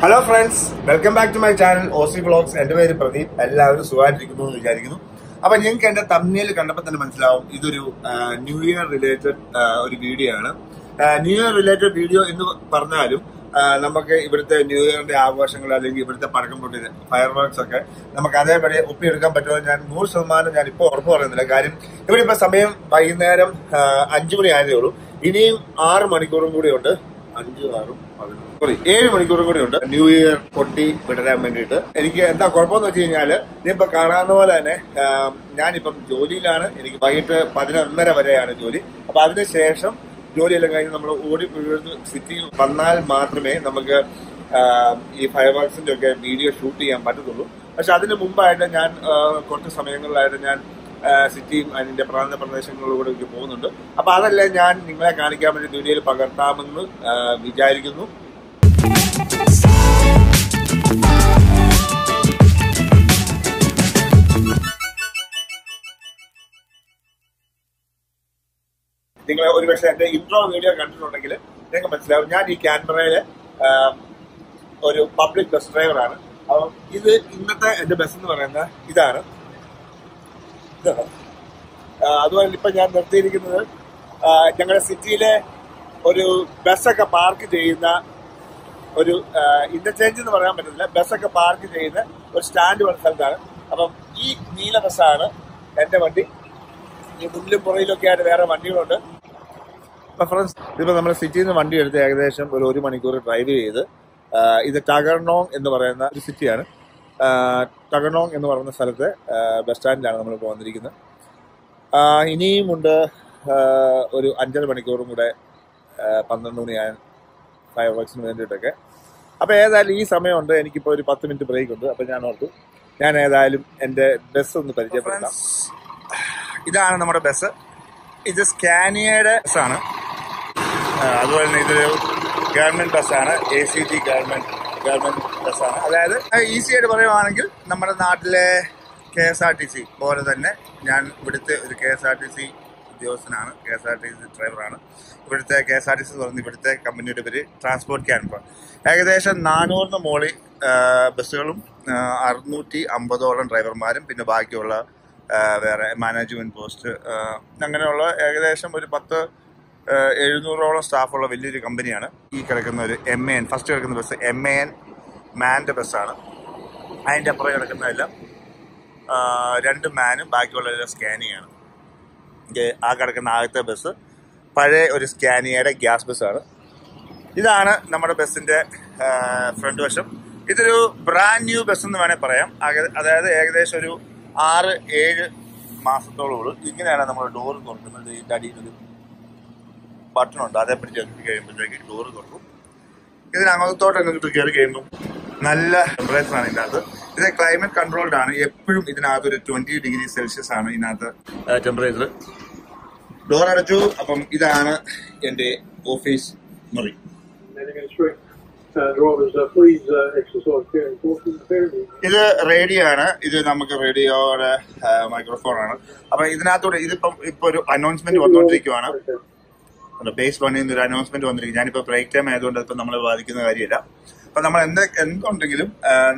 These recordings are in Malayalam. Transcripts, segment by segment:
Hello friends welcome back to my channel Aussie blogs എന്റെ പേര് പ്രദീപ്. എല്ലാവരും സുഖമായിട്ടിരിക്കുന്നു എന്ന് വിചാരിക്കുന്നു. അപ്പൊ നിങ്ങൾക്ക് എന്റെ തമ്മിൽ കണ്ടപ്പോൾ തന്നെ മനസ്സിലാവും ഇതൊരു ന്യൂ ഇയർ റിലേറ്റഡ് ഒരു വീഡിയോ ആണ്. ന്യൂ ഇയർ റിലേറ്റഡ് വീഡിയോ എന്ന് പറഞ്ഞാലും നമുക്ക് ഇവിടുത്തെ ന്യൂ ഇയറിന്റെ ആഘോഷങ്ങൾ അല്ലെങ്കിൽ ഇവിടുത്തെ പടക്കം പൊട്ടി ഫയർ വർക്ക്സ് ഒക്കെ നമുക്ക് അതേപടി ഒപ്പിയെടുക്കാൻ പറ്റുമോ ഞാൻ നൂറ് ശതമാനം ഞാൻ ഇപ്പോൾ ഉറപ്പ് പറയുന്നില്ല. കാര്യം ഇവിടെ ഇപ്പൊ സമയം വൈകുന്നേരം അഞ്ചു മണി ആയതേ ഉള്ളൂ. ഇനിയും ആറ് മണിക്കൂറും കൂടി ഉണ്ട്. അഞ്ചു ആറും. സോറി ഏഴ് മണിക്കൂറും കൂടി ഉണ്ട്. ന്യൂ ഇയർ പൊട്ടി വിടരാൻ വേണ്ടിയിട്ട്. എനിക്ക് എന്താ കുഴപ്പമെന്ന് വെച്ച് കഴിഞ്ഞാൽ ഇനിയിപ്പോ കാണാവുന്ന പോലെ തന്നെ ഞാനിപ്പം ജോലിയിലാണ്. എനിക്ക് വൈകിട്ട് പതിനൊന്നര വരെയാണ് ജോലി. അപ്പൊ അതിനുശേഷം ജോലിയെല്ലാം കഴിഞ്ഞ് നമ്മൾ ഓടി വീഴുന്ന സിറ്റിയിൽ വന്നാൽ മാത്രമേ നമുക്ക് ഈ ഫയർ വർക്സിന്റെ ഒക്കെ വീഡിയോ ഷൂട്ട് ചെയ്യാൻ പറ്റത്തുള്ളൂ. പക്ഷെ അതിന് മുമ്പായിട്ട് ഞാൻ കുറച്ച് സമയങ്ങളിലായിട്ട് ഞാൻ സിറ്റിയും അതിന്റെ പ്രാന്ത പ്രദേശങ്ങളിലൂടെ പോകുന്നുണ്ട്. അപ്പൊ അതെല്ലാം ഞാൻ നിങ്ങളെ കാണിക്കാൻ വേണ്ടി വീഡിയോയിൽ പകർത്താമെന്ന് വിചാരിക്കുന്നു. നിങ്ങൾ ഒരുപക്ഷെ എന്റെ ഇൻട്രോ വീഡിയോ കണ്ടിട്ടുണ്ടെങ്കിൽ നിങ്ങൾക്ക് മനസ്സിലാവും. ഞാൻ ഈ ക്യാൻബറയിലെ ഒരു പബ്ലിക് ബസ് ഡ്രൈവറാണ് അപ്പം ഇത് ഇന്നത്തെ എന്റെ ബസ് എന്ന് പറയുന്നത് ഇതാണ്. അതുപോലെ ഇപ്പൊ ഞാൻ നിർത്തിയിരിക്കുന്നത് ഞങ്ങളുടെ സിറ്റിയിലെ ഒരു ബസ്സൊക്കെ പാർക്ക് ചെയ്യുന്ന ഒരു ഇന്റർചേഞ്ച് എന്ന് പറയാൻ പറ്റത്തില്ല. ബസ്സൊക്കെ പാർക്ക് ചെയ്യുന്ന ഒരു സ്റ്റാൻഡ് പോലെ സ്ഥലത്താണ്. അപ്പം ഈ നീല ബസ്സാണ് എന്റെ വണ്ടി. ഈ മുന്നിലും പുറയിലൊക്കെ ആയിട്ട് വേറെ വണ്ടികളുണ്ട്. അപ്പം ഫ്രണ്ട്സ് ഇതിപ്പോ നമ്മൾ സിറ്റിയിൽ നിന്ന് വണ്ടി എടുത്ത് ഏകദേശം ഒരു ഒരു മണിക്കൂർ ഡ്രൈവ് ചെയ്ത് ഇത് ടഗർണോങ് എന്ന് പറയുന്ന ഒരു സിറ്റിയാണ് ടഗർണോങ് എന്ന് പറയുന്ന സ്ഥലത്തെ ബസ് സ്റ്റാൻഡിലാണ് നമ്മൾ വന്നിരിക്കുന്നത് ഇനിയുമുണ്ട് ആ, ഒരു അഞ്ചര മണിക്കൂറും കൂടെ പന്ത്രണ്ട് മണിയാൻ ഫയർ വർക്സിന് വേണ്ടിയിട്ടൊക്കെ. അപ്പൊ ഏതായാലും ഈ സമയമുണ്ട്. എനിക്കിപ്പോ ഒരു പത്ത് മിനിറ്റ് ബ്രേക്ക് ഉണ്ട്. അപ്പൊ ഞാൻ ഓർത്തു ഞാൻ ഏതായാലും എന്റെ ബസ് ഒന്ന് പരിചയപ്പെടുത്താം. ഇതാണ് നമ്മുടെ ബസ് ഇത് സ്കാനിയയുടെ ബസ്സാണ് അതുപോലെ തന്നെ ഇതൊരു ഗവൺമെന്റ് ബസ്സാണ് A C T government government ബസ്സാണ് അതായത് ഈസി ആയിട്ട് പറയുവാണെങ്കിൽ നമ്മുടെ നാട്ടിലെ K S R T C പോലെ തന്നെ ഞാൻ ഇവിടുത്തെ ഒരു K S R T C ഉദ്യോഗസ്ഥനാണ് K S R T C ഡ്രൈവറാണ്. ഇവിടുത്തെ K S R T C തുറന്ന് ഇവിടുത്തെ കമ്പനിയുടെ പേര് ട്രാൻസ്പോർട്ട് ക്യാൻപർ ഏകദേശം നാനൂറിന് മുകളിൽ ബസ്സുകളും അറുന്നൂറ്റി അമ്പതോളം ഡ്രൈവർമാരും പിന്നെ ബാക്കിയുള്ള വേറെ മാനേജ്മെന്റ് പോസ്റ്റ് അങ്ങനെയുള്ള ഏകദേശം ഒരു പത്ത് എഴുന്നൂറോളം സ്റ്റാഫുള്ള വലിയൊരു കമ്പനിയാണ്. ഈ കിടക്കുന്ന ഒരു എം എ എൻ ഫസ്റ്റ് കിടക്കുന്ന ബസ് എം എ എൻ മാന്റെ ബസ്സാണ് അതിന്റെ അപ്പുറം കിടക്കുന്നതെല്ലാം രണ്ട് മാനും ബാക്കിയുള്ളതെല്ലാം സ്കാനിയാണ് ആ കിടക്കുന്ന ആദ്യത്തെ ബസ് പഴയ ഒരു സ്കാനിയയുടെ ഗ്യാസ് ബസ്സാണ് ഇതാണ് നമ്മുടെ ബസ്സിന്റെ ഫ്രണ്ട് വശം. ഇതൊരു ബ്രാൻഡ് ന്യൂ ബസ് എന്ന് വേണേൽ പറയാം. അതായത് ഏകദേശം ഒരു ആറ് ഏഴ് മാസത്തോളം ഉള്ളൂ ഇങ്ങനെയാണ് നമ്മൾ ഡോർ തുറക്കുന്നത്. ഒരു ബട്ടൺ ഉണ്ട്. അതേ പിടിച്ച് കഴിയുമ്പോഴത്തേക്ക് ഡോർ തുറക്കും. ഇതിനകത്തോട്ട് അങ്ങോട്ട് കയറി കഴിയുമ്പോൾ നല്ല ടെമ്പറേച്ചറാണ് ഇതിനകത്ത്. ഇത് ക്ലൈമറ്റ് കൺട്രോൾഡ് ആണ്. എപ്പോഴും ഇതിനകത്ത് ഒരു ട്വന്റി ഡിഗ്രി സെൽഷ്യസ് ആണ് ഇതിനകത്ത്. ടെമ്പറേച്ചർ ഡോർ അടച്ചു. അപ്പം ഇതാണ് എന്റെ ഓഫീസ് മുറി. Uh, uh, uh. ഇത് റേഡിയോ ആണ്. ഇത് നമുക്ക് റേഡിയോയുടെ മൈക്രോഫോൺ ആണ്. അപ്പൊ ഇതിനകത്തൂടെ ഇതിപ്പം ഇപ്പൊ ഒരു അനൗൺസ്മെന്റ് വന്നുകൊണ്ടിരിക്കുവാണ് ബേസ് വണ്ണിൽ നിന്ന് ഒരു അനൗൺസ്മെന്റ് വന്നിരിക്കും ഞാനിപ്പോ ബ്രേക്ക് ടൈം ആയതുകൊണ്ട് ഇപ്പൊ നമ്മളെ ബാധിക്കുന്ന കാര്യമില്ല. അപ്പൊ നമ്മൾ എന്ത് എന്തുണ്ടെങ്കിലും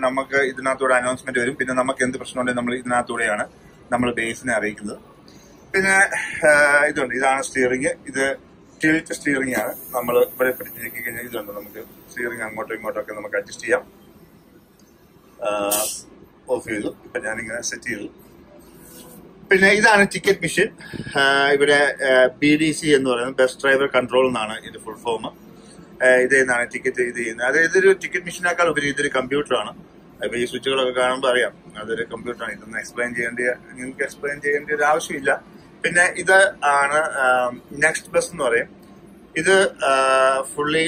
നമുക്ക് ഇതിനകത്തൂടെ അനൗൺസ്മെന്റ് വരും. പിന്നെ നമുക്ക് എന്ത് പ്രശ്നമുണ്ടെങ്കിൽ നമ്മൾ ഇതിനകത്തൂടെയാണ് നമ്മൾ ബേസിനെ അറിയിക്കുന്നത്. പിന്നെ ഇതുണ്ട്. ഇതാണ് സ്റ്റിയറിംഗ് ഇത് ടിൽറ്റ് സ്റ്റിയറിംഗ് ആണ്. നമ്മൾ ഇവിടെ പിടിച്ചിരിക്കി കഴിഞ്ഞാൽ ഇതുണ്ട്. നമുക്ക് സ്റ്റിയറിംഗ് അങ്ങോട്ടും ഇങ്ങോട്ടും ഒക്കെ നമുക്ക് അഡ്ജസ്റ്റ് ചെയ്യാം. ഓഫ് ചെയ്തു. ഇപ്പൊ ഞാനിങ്ങനെ സെറ്റ് ചെയ്തു. പിന്നെ ഇതാണ് ടിക്കറ്റ് മെഷീൻ ഇവിടെ ബി ഡി സി എന്ന് പറയുന്നത് ബസ് ഡ്രൈവർ കൺട്രോൾ എന്നാണ് ഇത് ഫുൾ ഫോം ഇത് ചെയ്യുന്നതാണ് ടിക്കറ്റ് ഇത് ചെയ്യുന്നത്. അതായത് ഇതൊരു ടിക്കറ്റ് മെഷീനേക്കാൾ ഉപരി ഇതൊരു കമ്പ്യൂട്ടറാണ് അപ്പൊ ഈ സ്വിച്ചുകളൊക്കെ കാണുമ്പോൾ അറിയാം. അതൊരു കമ്പ്യൂട്ടറാണ് ഇതൊന്നും എക്സ്പ്ലെയിൻ ചെയ്യേണ്ട നിങ്ങൾക്ക് എക്സ്പ്ലെയിൻ ചെയ്യേണ്ട ഒരു ആവശ്യമില്ല. പിന്നെ ഇത് ആണ് നെക്സ്റ്റ് ബസ് എന്ന് പറയും. ഇത് ഫുള്ളി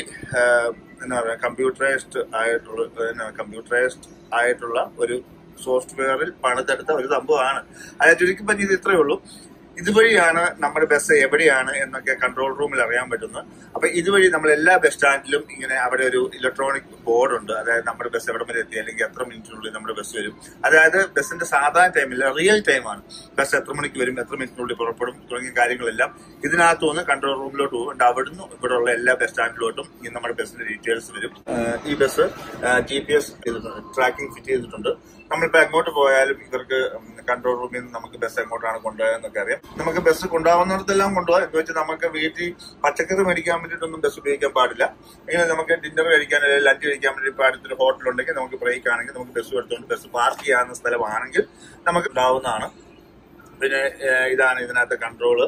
എന്താ പറയുക കമ്പ്യൂട്ടറൈസ്ഡ് ആയിട്ടുള്ള കമ്പ്യൂട്ടറൈസ്ഡ് ആയിട്ടുള്ള ഒരു സോഫ്റ്റ്വെയറിൽ പണിതെടുത്ത ഒരു സംഭവമാണ്. അതായത് ചുരുക്കി പറ്റിയത് ഇത്രയേ ഉള്ളൂ. ഇതുവഴിയാണ് നമ്മുടെ ബസ് എവിടെയാണ് എന്നൊക്കെ കൺട്രോൾ റൂമിൽ അറിയാൻ പറ്റുന്നത്. അപ്പൊ ഇതുവഴി നമ്മൾ എല്ലാ ബസ് സ്റ്റാൻഡിലും ഇങ്ങനെ അവിടെ ഒരു ഇലക്ട്രോണിക് ബോർഡ് ഉണ്ട്. അതായത് നമ്മുടെ ബസ് എവിടെ വരെ എത്തി അല്ലെങ്കിൽ എത്ര മിനിറ്റിനുള്ളിൽ നമ്മുടെ ബസ് വരും. അതായത് ബസ്സിന്റെ സാധാരണ ടൈമിൽ റിയൽ ടൈമാണ് ബസ് എത്ര മണിക്ക് വരും എത്ര മിനിറ്റിനുള്ളിൽ പുറപ്പെടും തുടങ്ങിയ കാര്യങ്ങളെല്ലാം ഇതിനകത്ത് നിന്ന് കൺട്രോൾ റൂമിലോട്ട് പോകും. എന്നിട്ട് അവിടുന്ന് ഇവിടെയുള്ള എല്ലാ ബസ് സ്റ്റാൻഡിലോട്ടും നമ്മുടെ ബസ്സിന്റെ ഡീറ്റെയിൽസ് വരും. ഈ bus G P S tracking fit ചെയ്തിട്ടുണ്ട്. നമ്മളിപ്പോ എങ്ങോട്ട് പോയാലും ഇവർക്ക് കൺട്രോൾ റൂമിൽ നിന്ന് നമുക്ക് ബസ് എങ്ങോട്ടാണ് കൊണ്ടുപോയെന്നൊക്കെ അറിയാം. നമുക്ക് ബസ് കൊണ്ടുപോകുന്നിടത്തെല്ലാം കൊണ്ടുപോകാം. എന്ന് വെച്ചാൽ നമുക്ക് വീട്ടിൽ പച്ചക്കറി മേടിക്കാൻ വേണ്ടിയിട്ടൊന്നും ബസ് ഉപയോഗിക്കാൻ പാടില്ല. ഇങ്ങനെ നമുക്ക് ഡിന്നർ കഴിക്കാൻ അല്ലെങ്കിൽ ലഞ്ച് കഴിക്കാൻ വേണ്ടി ഇപ്പൊ അടുത്തൊരു ഹോട്ടൽ ഉണ്ടെങ്കിൽ നമുക്ക് ബ്രേക്ക് ആണെങ്കിൽ നമുക്ക് ബസ് എടുത്തുകൊണ്ട് ബസ് പാർക്ക് ചെയ്യാവുന്ന സ്ഥലമാണെങ്കിൽ നമുക്ക് ഉണ്ടാവുന്നതാണ്. പിന്നെ ഇതാണ് ഇതിനകത്ത് കൺട്രോൾ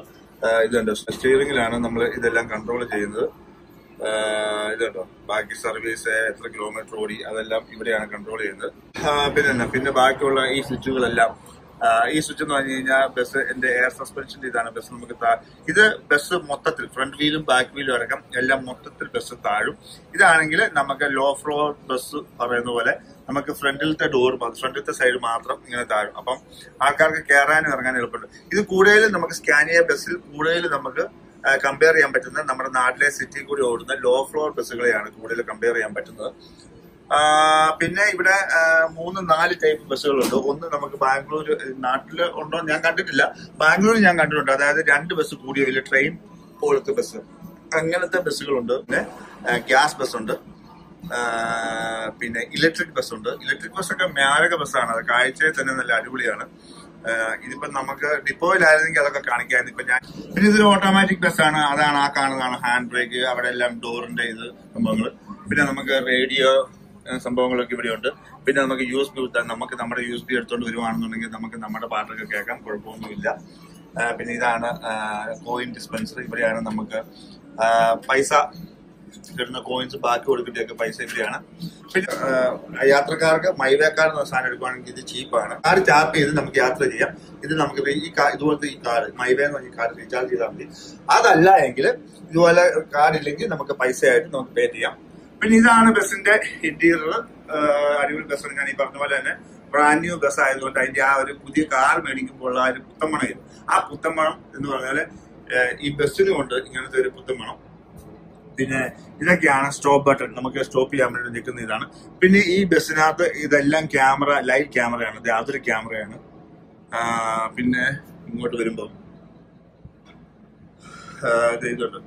ഇതുണ്ട്. സ്റ്റിയറിംഗിലാണ് നമ്മൾ ഇതെല്ലാം കൺട്രോൾ ചെയ്യുന്നത്. ഇതുണ്ടോ? ബാക്കി സർവീസ് എത്ര കിലോമീറ്റർ ഓടി അതെല്ലാം ഇവിടെയാണ് കൺട്രോൾ ചെയ്യുന്നത്. പിന്നെ പിന്നെ ബാക്കിയുള്ള ഈ സ്വിച്ചുകളെല്ലാം ഈ സ്വിച്ച് എന്ന് പറഞ്ഞു കഴിഞ്ഞാൽ ബസ് എന്റെ എയർ സസ്പെൻഷന്റെ ഇതാണ് ബസ് നമുക്ക് ഇത് ബസ് മൊത്തത്തിൽ ഫ്രണ്ട് വീലും ബാക്ക് വീലും അടക്കം എല്ലാം മൊത്തത്തിൽ ബസ് താഴും. ഇതാണെങ്കിൽ നമുക്ക് ലോ ഫ്ലോർ ബസ് പറയുന്ന പോലെ നമുക്ക് ഫ്രണ്ടിലത്തെ ഡോർ ഫ്രണ്ടിലത്തെ സൈഡ് മാത്രം ഇങ്ങനെ താഴും. അപ്പം ആൾക്കാർക്ക് കയറാനും ഇറങ്ങാനും എളുപ്പമുണ്ട്. ഇത് കൂടുതലും നമുക്ക് സ്കാനിയ ബസ്സിൽ കൂടുതലും നമുക്ക് കമ്പയർ ചെയ്യാൻ പറ്റുന്നത് നമ്മുടെ നാട്ടിലെ സിറ്റി കൂടി ഓടുന്ന ലോ ഫ്ലോർ ബസ്സുകളെയാണ് കൂടുതൽ കമ്പയർ ചെയ്യാൻ പറ്റുന്നത്. പിന്നെ ഇവിടെ മൂന്ന് നാല് ടൈപ്പ് ബസ്സുകളുണ്ട്. ഒന്ന് നമുക്ക് ബാംഗ്ലൂർ നാട്ടിൽ ഉണ്ടോ ഞാൻ കണ്ടിട്ടില്ല. ബാംഗ്ലൂർ ഞാൻ കണ്ടിട്ടുണ്ട്. അതായത് രണ്ട് ബസ് കൂടിയ ട്രെയിൻ പോലത്തെ ബസ് അങ്ങനത്തെ ബസ്സുകളുണ്ട്. പിന്നെ ഗ്യാസ് ബസ്സുണ്ട്. പിന്നെ ഇലക്ട്രിക് ബസ് ഉണ്ട്. ഇലക്ട്രിക് ബസ്സൊക്കെ മാരക ബസ്സാണ് അത് കാഴ്ചയിൽ തന്നെ നല്ല അടിപൊളിയാണ്. ഇതിപ്പോ നമുക്ക് ഡിപ്പോയിലായിരുന്നെങ്കിൽ അതൊക്കെ കാണിക്കായിരുന്നു. ഇപ്പൊ ഞാൻ പിന്നെ ഇതൊരു ഓട്ടോമാറ്റിക് ബസ്സാണ് അതാണ് ആ കാണുന്നതാണ് ഹാൻഡ് ബ്രേക്ക് അവിടെ എല്ലാം ഡോറിന്റെ ഇത് സംഭവങ്ങൾ പിന്നെ നമുക്ക് റേഡിയോ സംഭവങ്ങളൊക്കെ ഇവിടെ ഉണ്ട്. പിന്നെ നമുക്ക് യു എസ് ബി നമുക്ക് നമ്മുടെ യു എസ് എടുത്തുകൊണ്ട് വരുവാണെന്നുണ്ടെങ്കിൽ നമുക്ക് നമ്മുടെ പാട്ടൊക്കെ കേൾക്കാം. കുഴപ്പമൊന്നുമില്ല. പിന്നെ ഇതാണ് കോയിൻ ഡിസ്പെൻസർ ഇവിടെയാണ് നമുക്ക് പൈസ കിട്ടുന്ന കോയിൻസ് ബാക്കി കൊടുക്കേണ്ടതൊക്കെ പൈസ ഇവിടെയാണ് പിന്നെ യാത്രക്കാർക്ക് മൈവേ കാർഡ് എന്ന സാധനം എടുക്കുവാണെങ്കിൽ ഇത് ചീപ്പാണ് കാർ ടാപ്പ് ചെയ്ത് നമുക്ക് യാത്ര ചെയ്യാം. ഇത് നമുക്ക് ഈ കാർ ഇതുപോലത്തെ ഈ കാർഡ് മൈവേ എന്ന് പറഞ്ഞ കാർഡ് റീചാർജ് ചെയ്താൽ മതി. അതല്ല എങ്കിൽ ഇതുപോലെ കാർഡ് ഇല്ലെങ്കിൽ നമുക്ക് പൈസയായിട്ട് നമുക്ക് പേ ചെയ്യാം. പിന്നെ ഇതാണ് ബസ്സിന്റെ ഇന്റീരിയർ അടിപൊളി ബസ്സാണ് ഞാൻ ഈ പറഞ്ഞ പോലെ തന്നെ ബ്രാൻഡ് ന്യൂ ബസ് ആയതുകൊണ്ട് അതിന്റെ ആ ഒരു പുതിയ കാർ മേടിക്കുമ്പോൾ ആ ഒരു പുത്തമണം. ആ പുത്തമണം എന്ന് പറഞ്ഞാൽ ഈ ബസ്സിനുകൊണ്ട് ഇങ്ങനത്തെ ഒരു പുത്തമണം പിന്നെ ഇതൊക്കെയാണ് സ്റ്റോപ്പ് ബട്ടൺ നമുക്ക് സ്റ്റോപ്പ് ചെയ്യാൻ വേണ്ടി നിൽക്കുന്ന ഇതാണ്. പിന്നെ ഈ ബസ്സിനകത്ത് ഇതെല്ലാം ക്യാമറ ലൈവ് ക്യാമറയാണ് ഇത് ക്യാമറയാണ് പിന്നെ ഇങ്ങോട്ട് വരുമ്പോൾ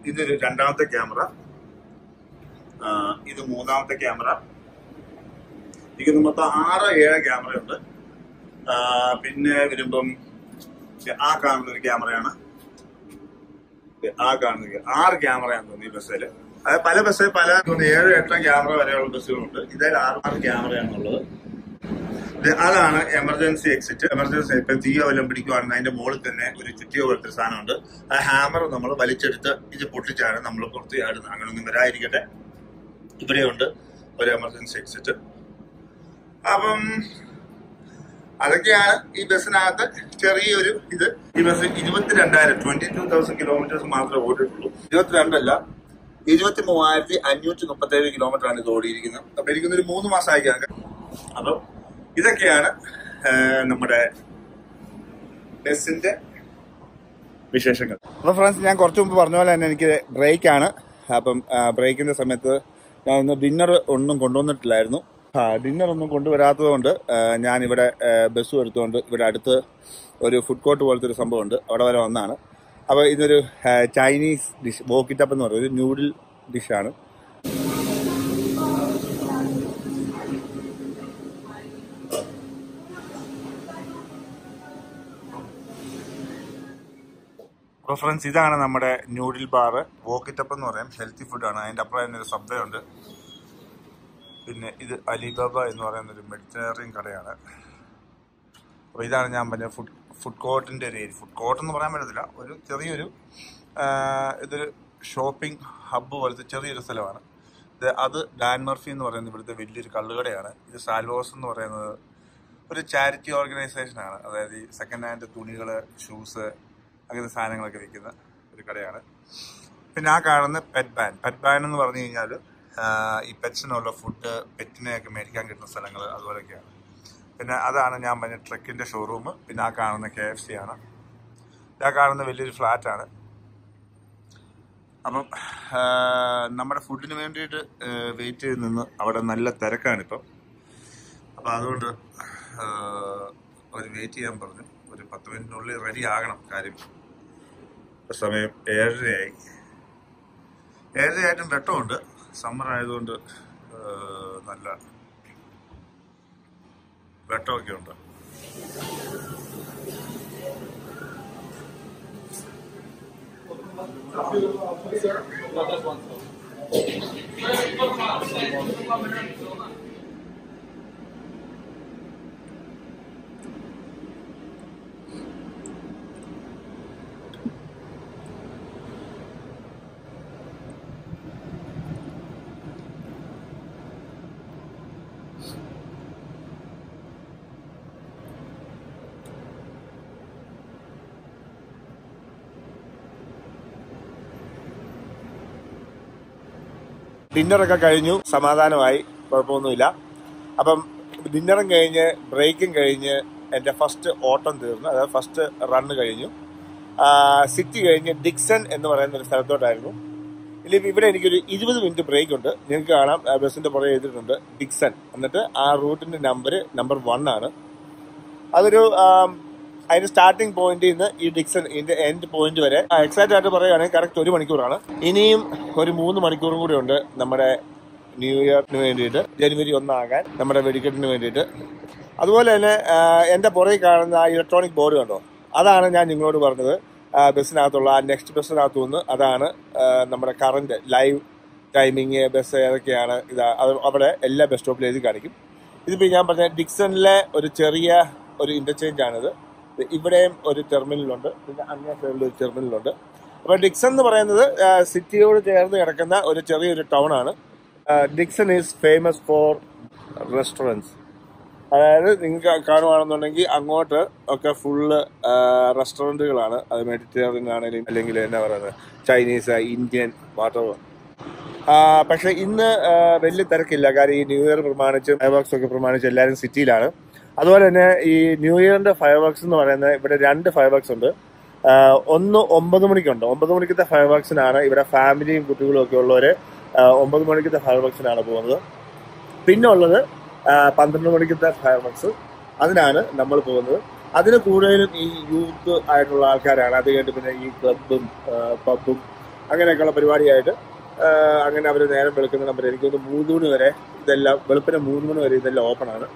ഇത് രണ്ടാമത്തെ ക്യാമറ ഇത് മൂന്നാമത്തെ ക്യാമറ എനിക്ക് മൊത്തം ആറ് ഏഴ് ക്യാമറയുണ്ട് പിന്നെ വരുമ്പം ആ കാണുന്ന ഒരു ക്യാമറയാണ് ആ കാണുന്ന ക്യാ- ആറ് ക്യാമറയാണ് തോന്നുന്നു ഈ ബസ്സിൽ. പല ബസ്സിൽ പല ഏഴ് എട്ടാം ക്യാമറ വരെയുള്ള ബസ്സുകളുണ്ട്. ഇതിൽ ആറ് ആറ് ക്യാമറയാണുള്ളത് അതാണ് എമർജൻസി എക്സിറ്റ് എമർജൻസി ഇപ്പൊ തീ വല്ലതും പിടിക്കുവാണെങ്കിൽ അതിന്റെ മുകളിൽ തന്നെ ഒരു ചുറ്റിയ പോലത്തെ സാധനമുണ്ട്. ആ ഹാമർ നമ്മൾ വലിച്ചെടുത്ത് ഇത് പൊട്ടിച്ചാണ് നമ്മൾ പുറത്ത് ചാടുന്നത്. അങ്ങനെയൊന്നും വരാതിരിക്കട്ടെ. ഇവിടെയുണ്ട് ഒരു എമർജൻസി എക്സിറ്റ് അപ്പം അതൊക്കെയാണ് ഈ ബസ്സിനകത്ത് ചെറിയൊരു ഇത്. ഈ ബസ് ഇരുപത്തിരണ്ടായിരം ട്വന്റി ടു തൗസൻഡ് കിലോമീറ്റേഴ്സ് മാത്രമേ ഓടിയിട്ടുള്ളൂ. ഇരുപത്തിരണ്ടല്ല ഇരുപത്തി മൂവായിരത്തി അഞ്ഞൂറ്റി മുപ്പത്തി ഏഴ് കിലോമീറ്റർ ആണ് ഇത് ഓടിയിരിക്കുന്നത്. അപ്പൊ ഒരു മൂന്ന് മാസം കാണാം അപ്പൊ ഇതൊക്കെയാണ് നമ്മുടെ ബസ്സിന്റെ വിശേഷങ്ങൾ. അപ്പൊ ഫ്രണ്ട്സ് ഞാൻ കുറച്ച് മുമ്പ് പറഞ്ഞ പോലെ തന്നെ എനിക്ക് ബ്രേക്കാണ്. അപ്പം ബ്രേക്കിന്റെ സമയത്ത് ഞാൻ ഇന്ന് ഡിന്നർ ഒന്നും കൊണ്ടുവന്നിട്ടില്ലായിരുന്നു. ഡിന്നർ ഒന്നും കൊണ്ടുവരാത്തത് കൊണ്ട് ഞാൻ ഇവിടെ ബസ്സും എടുത്തുകൊണ്ട് ഇവിടെ അടുത്ത് ഒരു ഫുഡ് കോർട്ട് പോലത്തെ ഒരു സംഭവമുണ്ട്. അവിടെ വരെ വന്നാണ്. അപ്പോൾ ഇതൊരു ചൈനീസ് ഡിഷ് ബോക്കിറ്റപ്പ് എന്ന് പറയുന്നത് ഒരു ന്യൂഡിൽ ഡിഷാണ് അപ്പോൾ ഫ്രണ്ട്സ് ഇതാണ് നമ്മുടെ ന്യൂഡിൽ ബാർ വോക്കിറ്റപ്പ് എന്ന് പറയും. ഹെൽത്തി ഫുഡാണ് അതിന്റെ അപ്പുറം തന്നെ ഒരു സബ്വേ ഉണ്ട്. പിന്നെ ഇത് അലിബാബ എന്ന് പറയുന്ന ഒരു മെഡിറ്ററേറിയൻ കടയാണ്. അപ്പോൾ ഇതാണ് ഞാൻ പറഞ്ഞ ഫുഡ് ഫുഡ് കോർട്ടിന്റെ ഒരു ഏരിയ ഫുഡ് കോർട്ട് എന്ന് പറയാൻ പറ്റത്തില്ല. ഒരു ചെറിയൊരു ഇതൊരു ഷോപ്പിംഗ് ഹബ്ബ് പോലത്തെ ചെറിയൊരു സ്ഥലമാണ്. ഇത് അത് ഡാൻ മർഫി എന്ന് പറയുന്ന ഇവിടുത്തെ വലിയൊരു കള്ളുകടയാണ്. ഇത് സാൽവോസ് എന്ന് പറയുന്നത് ഒരു ചാരിറ്റി ഓർഗനൈസേഷൻ ആണ്. അതായത് ഈ സെക്കൻഡ് ഹാൻഡ് തുണികൾ ഷൂസ് അങ്ങനത്തെ സാധനങ്ങളൊക്കെ വിൽക്കുന്ന ഒരു കടയാണ്. പിന്നെ ആ കാണുന്ന പെറ്റ് ബാൻ പെറ്റ് ബാൻ എന്ന് പറഞ്ഞു കഴിഞ്ഞാൽ ഈ പെറ്റ്സിനുള്ള ഫുഡ് പെറ്റിനെയൊക്കെ മേടിക്കാൻ കിട്ടുന്ന സ്ഥലങ്ങൾ അതുപോലെയൊക്കെയാണ് പിന്നെ അതാണ് ഞാൻ പറഞ്ഞ ട്രക്കിന്റെ ഷോറൂം പിന്നെ ആ കാണുന്ന കെ എഫ് സി ആണ്. ഇതാ കാണുന്ന വലിയൊരു ഫ്ലാറ്റാണ്. അപ്പം ആ, നമ്മുടെ ഫുഡിന് വേണ്ടിയിട്ട് വെയിറ്റ് ചെയ്ത് നിന്ന് അവിടെ നല്ല തിരക്കാണിപ്പം. അപ്പം അതുകൊണ്ട് അവർ വെയിറ്റ് ചെയ്യാൻ പറഞ്ഞു. ഒരു പത്ത് മിനിറ്റിനുള്ളിൽ റെഡി ആകണം കാര്യം. സമയം ഏഴരയായി. ഏഴരയായിട്ടും വെട്ടമുണ്ട്. സമ്മർ ആയതുകൊണ്ട് നല്ല വെട്ടമൊക്കെ ഉണ്ട്. ഡിന്നറൊക്കെ കഴിഞ്ഞു. സമാധാനമായി. കുഴപ്പമൊന്നുമില്ല. അപ്പം ഡിന്നറും കഴിഞ്ഞ് ബ്രേക്കും കഴിഞ്ഞ് എന്റെ ഫസ്റ്റ് ഓട്ടം തീർന്നു. അതായത് ഫസ്റ്റ് റണ്ണ് കഴിഞ്ഞു. സിറ്റി കഴിഞ്ഞ് ഡിക്സൺ എന്ന് പറയുന്ന ഒരു സ്ഥലത്തോട്ടായിരുന്നു. ഇല്ലെങ്കിൽ ഇവിടെ എനിക്കൊരു ഇരുപത് മിനിറ്റ് ബ്രേക്ക് ഉണ്ട് നിങ്ങൾക്ക് കാണാം. ബസ്സിന്റെ പുറകെ എഴുതിയിട്ടുണ്ട് ഡിക്സൺ. എന്നിട്ട് ആ റൂട്ടിന്റെ നമ്പർ നമ്പർ വൺ ആണ്. അതൊരു അതിന്റെ സ്റ്റാർട്ടിംഗ് പോയിന്റിൽ നിന്ന് ഈ ഡിക്സൺ ഇതിന്റെ എൻഡ് പോയിന്റ് വരെ. എക്സാക്ട് ആയിട്ട് പറയുകയാണെങ്കിൽ കറക്റ്റ് ഒരു മണിക്കൂറാണ്. ഇനിയും ഒരു മൂന്ന് മണിക്കൂറും കൂടി ഉണ്ട് നമ്മുടെ ന്യൂ ഇയറിന് വേണ്ടിയിട്ട്. ജനുവരി ഒന്നാകാൻ നമ്മുടെ വെടിക്കെട്ടിന് വേണ്ടിയിട്ട്. അതുപോലെ തന്നെ എന്റെ പുറകിൽ കാണുന്ന ആ ഇലക്ട്രോണിക് ബോർഡ് കണ്ടോ? അതാണ് ഞാൻ നിങ്ങളോട് പറഞ്ഞത്. ബസ്സിനകത്തുള്ള ആ നെക്സ്റ്റ് ബസ്സിനകത്തു നിന്ന് അതാണ് നമ്മുടെ കറണ്ട് ലൈവ് ടൈമിങ് ബസ് ഏതൊക്കെയാണ് ഇതാ അത് അവിടെ എല്ലാ ബസ് സ്റ്റോപ്പിലും എഴുതി കാണിക്കും. ഇതിപ്പോൾ ഞാൻ പറഞ്ഞ ഡിക്സണിലെ ഒരു ചെറിയ ഒരു ഇത് ഇവിടെയും ഒരു ടെർമിനലുണ്ട് പിന്നെ അങ്ങേ ഒരു ടെർമിനലുണ്ട്. അപ്പൊ ഡിക്സൺ എന്ന് പറയുന്നത് സിറ്റിയോട് ചേർന്ന് കിടക്കുന്ന ഒരു ചെറിയൊരു ടൗൺ ആണ്. Dickson is famous for restaurants അതായത് നിങ്ങൾക്ക് കാണുവാണെന്നുണ്ടെങ്കിൽ അങ്ങോട്ട് ഒക്കെ ഫുള്ള് റെസ്റ്റോറന്റുകളാണ് അത് മെഡിറ്ററേനിയൻ ആണെങ്കിലും അല്ലെങ്കിൽ എന്നാ പറയുന്നത് ചൈനീസ് ഇന്ത്യൻ വാട്ടർ പക്ഷേ ഇന്ന് വലിയ തിരക്കില്ല. കാര്യം ഈ ന്യൂ ഇയർ പ്രമാണിച്ച് ഐബോക്സ് ഒക്കെ പ്രമാണിച്ച് എല്ലാവരും സിറ്റിയിലാണ് അതുപോലെ തന്നെ ഈ ന്യൂ ഇയറിന്റെ ഫയർ വർക്സ് എന്ന് പറയുന്നത് ഇവിടെ രണ്ട് ഫയർ വർക്സ് ഉണ്ട് ഒന്ന് ഒമ്പത് മണിക്കുണ്ട്. ഒമ്പത് മണിക്കത്തെ ഫയർ വർക്സിനാണ് ഇവിടെ ഫാമിലിയും കുട്ടികളും ഒക്കെ ഉള്ളവര് ആ, ഒമ്പത് മണിക്കത്തെ ഫയർ വർക്സിനാണ് പോകുന്നത്. പിന്നെ ഉള്ളത് പന്ത്രണ്ട് മണിക്കത്തെ ഫയർ വർക്സ് അതിനാണ് നമ്മൾ പോകുന്നത്. അതിന് കൂടുതലും ഈ യൂത്ത് ആയിട്ടുള്ള ആൾക്കാരാണ്. അത് കഴിഞ്ഞിട്ട് പിന്നെ ഈ ക്ലബും പബ്ബും അങ്ങനെയൊക്കെയുള്ള പരിപാടിയായിട്ട് അങ്ങനെ അവർ നേരം വെളുക്കുന്ന നമ്പർ എനിക്കൊന്ന് മൂന്ന് മണി വരെ ഇതെല്ലാം വെളുപ്പിന് മൂന്ന് മണി വരെ ഇതെല്ലാം ഓപ്പൺ ആണ്.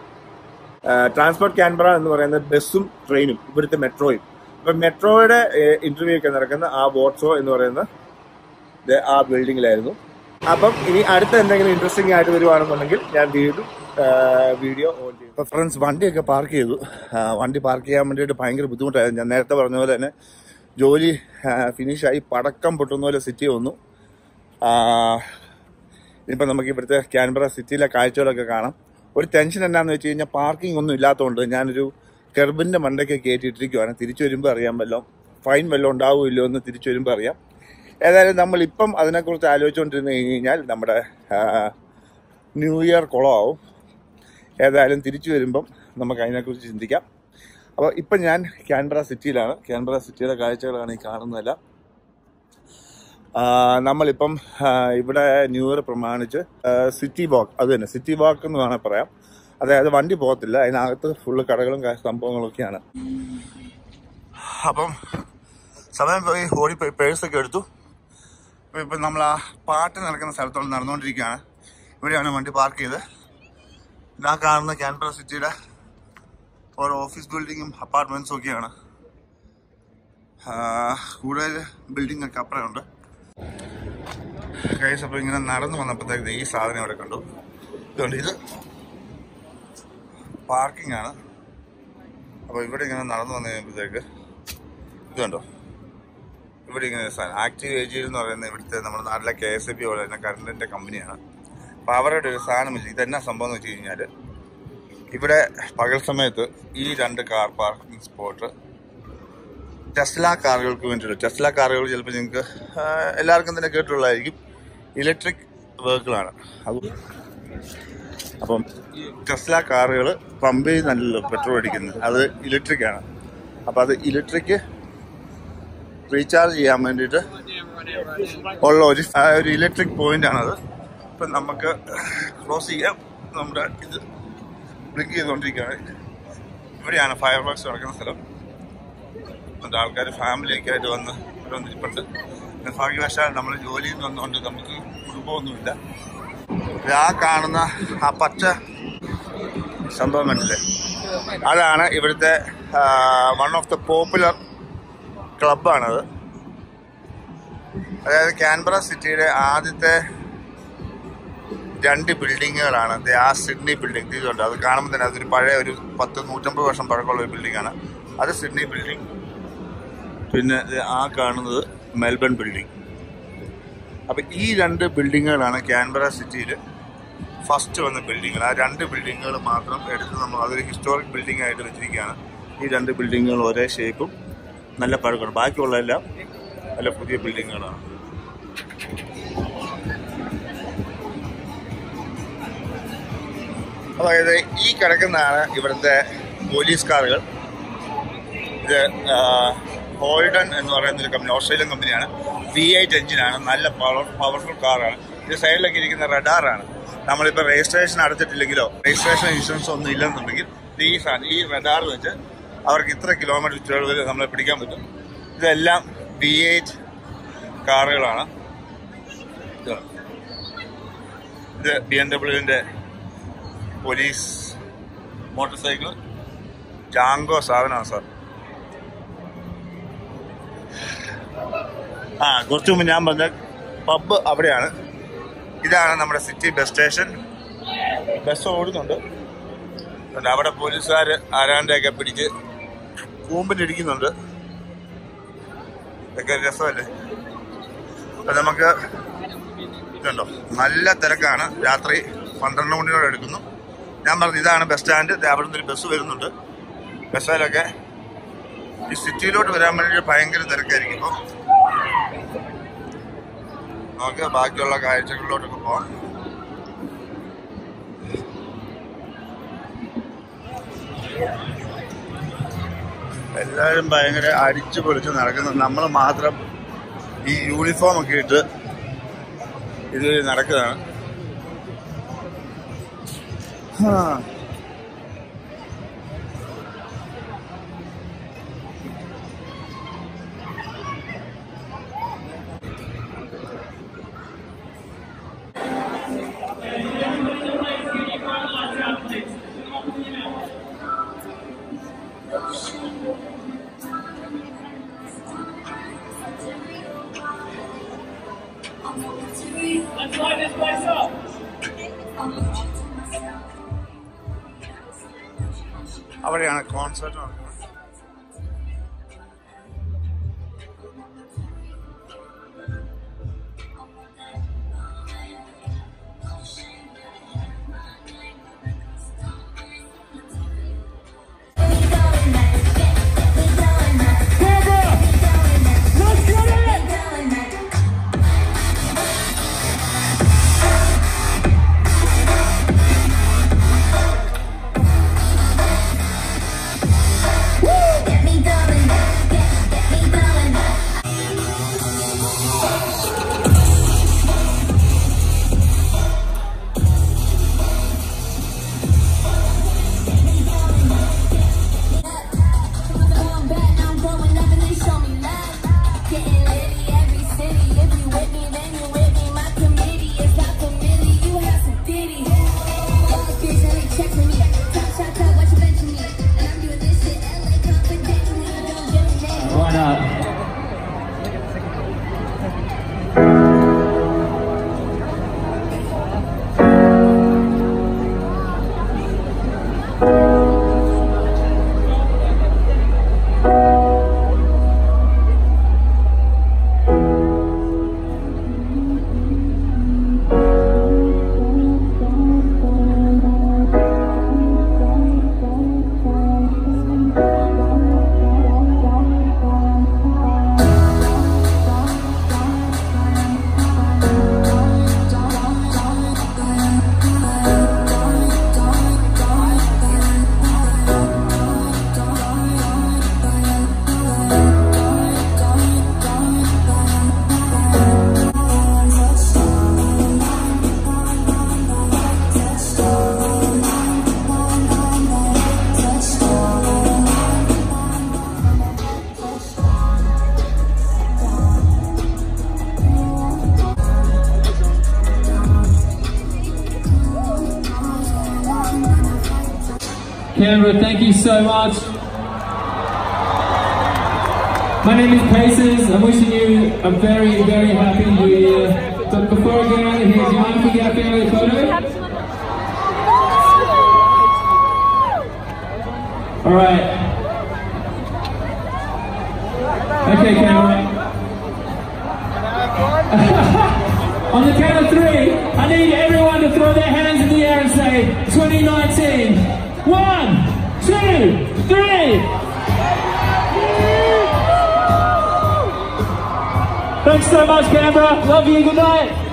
ട്രാൻസ്പോർട്ട് ക്യാൻബറ എന്ന് പറയുന്ന ബസ്സും ട്രെയിനും ഇവിടുത്തെ മെട്രോയും അപ്പൊ മെട്രോയുടെ ഇന്റർവ്യൂ ഒക്കെ നടക്കുന്ന ആ ബോട്ട്സോ എന്ന് പറയുന്ന ആ ബിൽഡിങ്ങിലായിരുന്നു അപ്പം ഇനി അടുത്ത എന്തെങ്കിലും ഇൻട്രസ്റ്റിംഗ് ആയിട്ട് വരുവാണെന്നുണ്ടെങ്കിൽ ഞാൻ വീണ്ടും വീഡിയോ ഓൺ ചെയ്യും. അപ്പൊ ഫ്രണ്ട്സ് വണ്ടിയൊക്കെ പാർക്ക് ചെയ്തു. വണ്ടി പാർക്ക് ചെയ്യാൻ വേണ്ടിയിട്ട് ഭയങ്കര ബുദ്ധിമുട്ടായിരുന്നു. ഞാൻ നേരത്തെ പറഞ്ഞ പോലെ തന്നെ ജോലി ഫിനിഷായി പടക്കം പൊട്ടുന്ന പോലെ സിറ്റി വന്നു. ഇനിയിപ്പോൾ നമുക്ക് ഇവിടുത്തെ ക്യാൻബറ സിറ്റിയിലെ കാഴ്ചകളൊക്കെ കാണാം. ഒരു ടെൻഷൻ എന്താണെന്ന് വെച്ച് കഴിഞ്ഞാൽ പാർക്കിംഗ് ഒന്നും ഇല്ലാത്തതുകൊണ്ട് ഞാനൊരു കെർബിന്റെ മണ്ടയ്ക്ക് കയറ്റിയിട്ടിരിക്കുവാണ് തിരിച്ചു വരുമ്പോൾ അറിയാൻ വല്ലോ ഫൈൻ വല്ലതും ഉണ്ടാവുമല്ലോ എന്ന് തിരിച്ചു വരുമ്പോൾ അറിയാം. ഏതായാലും നമ്മളിപ്പം അതിനെക്കുറിച്ച് ആലോചിച്ചുകൊണ്ടിരുന്ന് കഴിഞ്ഞ് കഴിഞ്ഞാൽ നമ്മുടെ ന്യൂ ഇയർ കുളമാവും. ഏതായാലും തിരിച്ചു വരുമ്പം നമുക്ക് അതിനെക്കുറിച്ച് ചിന്തിക്കാം. അപ്പോൾ ഇപ്പം ഞാൻ ക്യാൻബ്ര സിറ്റിയിലാണ്. ക്യാൻബ്ര സിറ്റിയുടെ കാഴ്ചകളാണ് ഈ കാണുന്നതെല്ലാം. നമ്മളിപ്പം ഇവിടെ ന്യൂ ഇയർ പ്രമാണിച്ച് സിറ്റി വാക്ക് അത് തന്നെ സിറ്റി വാക്ക് എന്ന് വേണമെങ്കിൽ പറയാം. അതായത് വണ്ടി പോകത്തില്ല അതിനകത്ത് ഫുള്ള് കടകളും സംഭവങ്ങളൊക്കെയാണ്. അപ്പം സമയം പോയി ഓടിപ്പോയി പേഴ്സൊക്കെ എടുത്തു. ഇപ്പം നമ്മൾ ആ പാട്ട് നടക്കുന്ന സ്ഥലത്തോളം നടന്നുകൊണ്ടിരിക്കുകയാണ്. ഇവിടെയാണ് വണ്ടി പാർക്ക് ചെയ്ത് ഇതാ കാണുന്ന ക്യാൻപ്ര സിറ്റിയുടെ ഓരോ ഓഫീസ് ബിൽഡിങ്ങും അപ്പാർട്ട്മെന്റ്സും ഒക്കെയാണ്. കൂടുതൽ ബിൽഡിങ്ങൊക്കെ അപ്പുറമുണ്ട്. കൈസ് അപ്പോൾ ഇങ്ങനെ നടന്നു വന്നപ്പോഴത്തേക്ക് ഈ സാധനം ഇവിടെ കണ്ടു. ഇതുകൊണ്ട് ഇത് പാർക്കിംഗ് ആണ്. അപ്പോൾ ഇവിടെ ഇങ്ങനെ നടന്നു വന്നു കഴിയുമ്പോഴത്തേക്ക് ഇതുണ്ടോ? ഇവിടെ ഇങ്ങനെ സാധനം. ആക്റ്റീവ് ഏജിയിൽ എന്ന് പറയുന്നത് ഇവിടുത്തെ നമ്മുടെ നാട്ടിലെ കെ എസ് എ ബി പോലെ തന്നെ കറണ്ടിന്റെ കമ്പനിയാണ്. അപ്പോൾ അവരുടെ ഒരു സാധനമില്ല. ഇതെന്നാ സംഭവം എന്ന് വെച്ച് കഴിഞ്ഞാൽ ഇവിടെ പകൽ സമയത്ത് ഈ രണ്ട് കാർ പാർക്കിംഗ് സ്പോട്ട് ടെസ്ല കാറുകൾക്ക് വേണ്ടിയിട്ട്? ടെസ്ല കാറുകൾ ചിലപ്പോൾ നിങ്ങൾക്ക് എല്ലാവർക്കും തന്നെ കേട്ടുള്ളതായിരിക്കും ഇലക്ട്രിക് വെഹിക്കിളാണ്. അത് അപ്പം ടെസ്ല കാറുകൾ പമ്പ് ചെയ്യുന്നല്ലോ പെട്രോൾ അടിക്കുന്നത്. അത് ഇലക്ട്രിക് ആണ്. അപ്പം അത് ഇലക്ട്രിക് റീചാർജ് ചെയ്യാൻ വേണ്ടിയിട്ട് ഉള്ള ഒരു ഒരു ഇലക്ട്രിക് പോയിന്റാണത് ഇപ്പം നമുക്ക് ക്ലോസ് ചെയ്യാം. നമ്മുടെ ഇത് ബ്ലിങ്ക് ചെയ്തുകൊണ്ടിരിക്കുകയാണ്. ഇവിടെയാണ് ഫയർ വർക്ക്സ് നടക്കുന്ന സ്ഥലം. എന്നിട്ട് ആൾക്കാർ ഫാമിലിയൊക്കെ ആയിട്ട് വന്ന് ഇവിടെ വന്നിരിപ്പുണ്ട്. ഭാഗ്യവശാൽ നമ്മൾ ജോലിയിൽ നിന്ന് വന്നുകൊണ്ട് നമുക്ക് കുടുംബമൊന്നുമില്ല. ആ കാണുന്ന ആ പച്ച സംഭവം അതാണ് ഇവിടുത്തെ വൺ ഓഫ് ദ പോപ്പുലർ ക്ലബാണത് അതായത് കാൻബറ സിറ്റിയുടെ ആദ്യത്തെ രണ്ട് ബിൽഡിങ്ങുകളാണ്. ആ സിഡ്നി ബിൽഡിംഗ് ഇതുണ്ട് അത് കാണുമ്പോൾ തന്നെ അതൊരു പഴയ ഒരു പത്ത് നൂറ്റമ്പത് വർഷം പഴക്കമുള്ള ഒരു ബിൽഡിംഗാണ് അത് സിഡ്നി ബിൽഡിംഗ് പിന്നെ ആ കാണുന്നത് മെൽബൺ ബിൽഡിംഗ്. അപ്പം ഈ രണ്ട് ബിൽഡിങ്ങുകളാണ് ക്യാൻബറ സിറ്റിയിൽ ഫസ്റ്റ് വന്ന ബിൽഡിങ്ങുകൾ. ആ രണ്ട് ബിൽഡിങ്ങുകൾ മാത്രം എടുത്ത് നമ്മൾ അതൊരു ഹിസ്റ്റോറിക് ബിൽഡിംഗ് ആയിട്ട് വെച്ചിരിക്കുകയാണ്. ഈ രണ്ട് ബിൽഡിങ്ങുകൾ ഒരേ ഷേപ്പും നല്ല പഴക്കമാണ് ബാക്കിയുള്ളതെല്ലാം നല്ല പുതിയ ബിൽഡിങ്ങുകളാണ്. അതായത് ഈ കിടക്കുന്നതാണ് ഇവിടുത്തെ പോലീസ് കാറുകൾ. ഇത് ഹോൾഡൺ എന്ന് പറയുന്ന ഒരു കമ്പനി ഓസ്ട്രേലിയൻ കമ്പനിയാണ് വി എയ്റ്റ് എഞ്ചിനാണ് നല്ല പവർ പവർഫുൾ കാറാണ് ഇത് സൈഡിലൊക്കെ ഇരിക്കുന്ന റഡാറാണ് നമ്മളിപ്പോൾ രജിസ്ട്രേഷൻ അടച്ചിട്ടില്ലെങ്കിലോ രജിസ്ട്രേഷൻ ഇൻഷുറൻസ് ഒന്നും ഇല്ലെന്നുണ്ടെങ്കിൽ ഈ സാധനം ഈ റഡാർ വെച്ച് അവർക്ക് ഇത്ര കിലോമീറ്റർ ചുറ്റളവിൽ നമ്മളെ പിടിക്കാൻ പറ്റും. ഇതെല്ലാം വി എയ്റ്റ് കാറുകളാണ്. ഇത് ബി എം ഡബ്ല്യുവിന്റെ പോലീസ് മോട്ടോർ സൈക്കിൾ ജാങ്കോ സാധനമാണ് സാർ. ആ കുറച്ച് മുമ്പ് ഞാൻ പറഞ്ഞ പബ്ബ് അവിടെയാണ്. ഇതാണ് നമ്മുടെ സിറ്റി ബസ് സ്റ്റേഷൻ. ബസ് ഓടുന്നുണ്ട്. അവിടെ പോലീസുകാർ ആരാണ്ടെയൊക്കെ പിടിച്ച് കൂമ്പിലിരിക്കുന്നുണ്ട് ഇതൊക്കെ രസമല്ലേ? അപ്പം നമുക്ക് ഇതുണ്ടോ? നല്ല തിരക്കാണ്. രാത്രി പന്ത്രണ്ട് മണിയോടെ എടുക്കുന്നു. ഞാൻ പറഞ്ഞു ഇതാണ് ബസ് സ്റ്റാൻഡ്. അവിടെ നിന്നൊരു ബസ് വരുന്നുണ്ട്. ബസ്സിലൊക്കെ ഈ സിറ്റിയിലോട്ട് വരാൻ വേണ്ടി ഭയങ്കര തിരക്കായിരിക്കും. ഇപ്പം നമുക്ക് ബാക്കിയുള്ള കാഴ്ചകളിലോട്ടൊക്കെ പോവാം. എല്ലാവരും ഭയങ്കര അടിച്ചു പൊളിച്ച് നടക്കുന്നു. നമ്മൾ മാത്രം ഈ യൂണിഫോം ഒക്കെ ഇട്ട് ഇതിൽ നടക്കുന്നതാണ് ഹാ. So much. My name is Paces. I'm wishing you a very, very happy new year. But before I get out of here, do you mind if we get a family photo? All right. Okay, Cameron. On the count of three, I need everyone to throw their hands in the air and say 2019. One, two, three. Thanks so much, Canberra. Love you. Good night.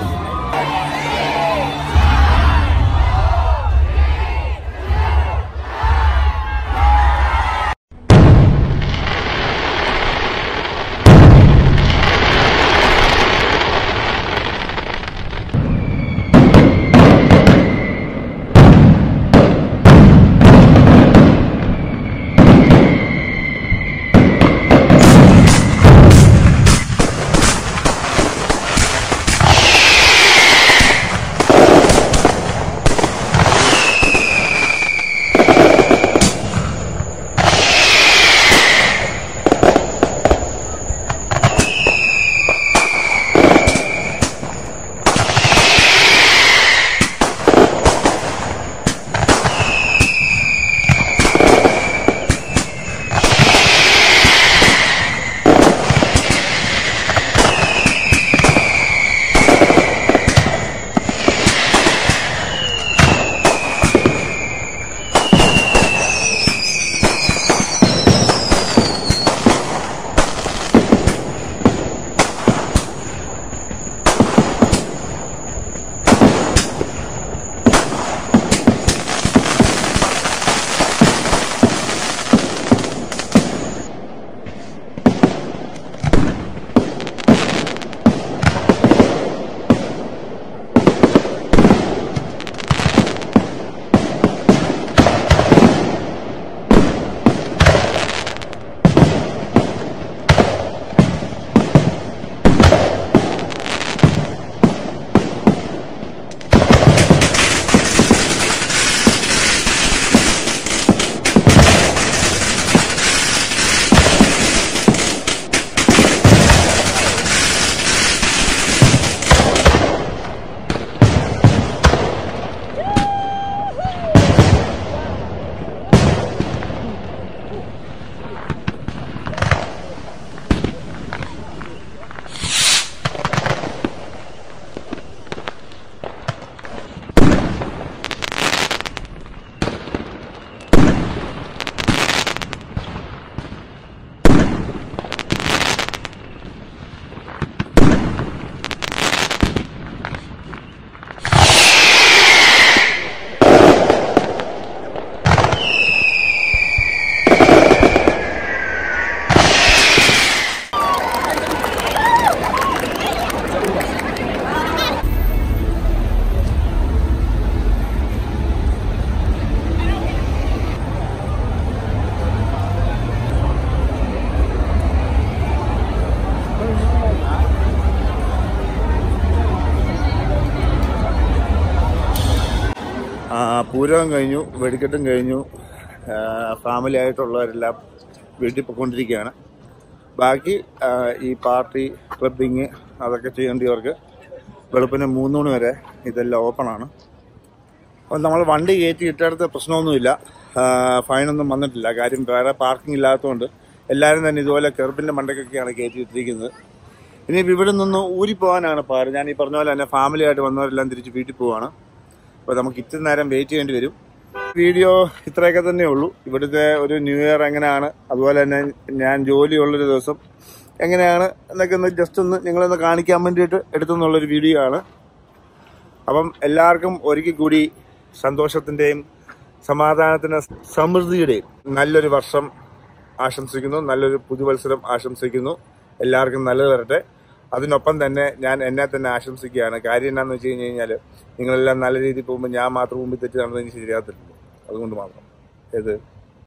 പൂരവും കഴിഞ്ഞു വെടിക്കെട്ടും കഴിഞ്ഞു. ഫാമിലി ആയിട്ടുള്ളവരെല്ലാം വീട്ടിൽ പോയിക്കൊണ്ടിരിക്കുകയാണ്. ബാക്കി ഈ പാർട്ടി ക്ലബിങ് അതൊക്കെ ചെയ്യേണ്ടവർക്ക് വെളുപ്പിന് മൂന്ന് മണി വരെ ഇതെല്ലാം ഓപ്പണാണ് അപ്പം നമ്മൾ വണ്ടി കയറ്റി ഇട്ടടുത്ത് പ്രശ്നമൊന്നുമില്ല. ഫൈനൊന്നും വന്നിട്ടില്ല. കാര്യം വേറെ പാർക്കിംഗ് ഇല്ലാത്തതുകൊണ്ട് എല്ലാവരും തന്നെ ഇതുപോലെ കെർബിന്റെ മണ്ടക്കൊക്കെയാണ് കയറ്റി ഇട്ടിരിക്കുന്നത്. ഇനി ഇവിടെ നിന്ന് ഊരിപ്പോകാനാണ് പാട്. ഞാൻ ഈ പറഞ്ഞ പോലെ തന്നെ ഫാമിലിയായിട്ട് വന്നവരെല്ലാം തിരിച്ച് വീട്ടിൽ പോവാണ്. അപ്പോൾ നമുക്ക് ഇത്തിരി നേരം വെയിറ്റ് ചെയ്യേണ്ടി വരും. വീഡിയോ ഇത്രയൊക്കെ തന്നെ ഉള്ളൂ. ഇവിടുത്തെ ഒരു ന്യൂ ഇയർ എങ്ങനെയാണ്? അതുപോലെ തന്നെ ഞാൻ ജോലിയുള്ളൊരു ദിവസം എങ്ങനെയാണ്? എന്നൊക്കെ ഒന്ന് ജസ്റ്റ് ഒന്ന് നിങ്ങളൊന്ന് കാണിക്കാൻ വേണ്ടിയിട്ട് എടുത്തെന്നുള്ളൊരു വീഡിയോ ആണ്. അപ്പം എല്ലാവർക്കും ഒരിക്കൽ കൂടി സന്തോഷത്തിന്റെയും സമാധാനത്തിന്റെ സമൃദ്ധിയുടെയും നല്ലൊരു വർഷം ആശംസിക്കുന്നു. നല്ലൊരു പുതുവത്സരം ആശംസിക്കുന്നു. എല്ലാവർക്കും നല്ലത് വരട്ടെ. അതിനൊപ്പം തന്നെ ഞാൻ എന്നെ തന്നെ ആശംസിക്കുകയാണ്. കാര്യം എന്നാന്ന് വെച്ച് കഴിഞ്ഞ് കഴിഞ്ഞാൽ നിങ്ങളെല്ലാം നല്ല രീതിയിൽ പോകുമ്പോൾ ഞാൻ മാത്രം മുമ്പിൽ തെറ്റ് നടന്നതിന് ശരിയാകത്തില്ലല്ലോ അതുകൊണ്ട് മാത്രം. ഏത്?